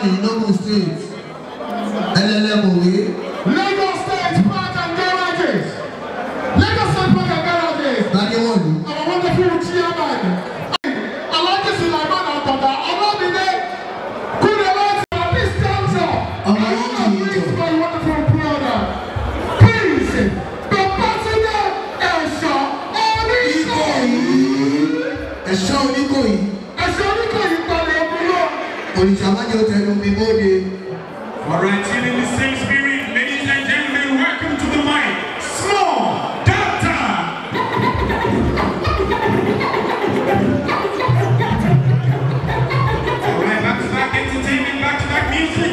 ní Lagos state ẹlẹ́lẹ́mọ̀wé. Lagos state park and garages Lagos state park and garages. Tani wọ́n ni. Àwọn wonderful chairman. Alhaji Sulaiman Atanda Ọlọ́mìnira Kúnlẹ̀wé ti wà ní stanza. Ọmọ wọn kì í jọ. My wonderful brother please the person Babátúndé Esha, Oníkòyí. Esha, Oníkòyí. Onitsha yóò tẹnu bí bóde. All right, in the same spirit, ladies and gentlemen, welcome to the mic, Small Doctor. All right, back to back entertainment, back to back music.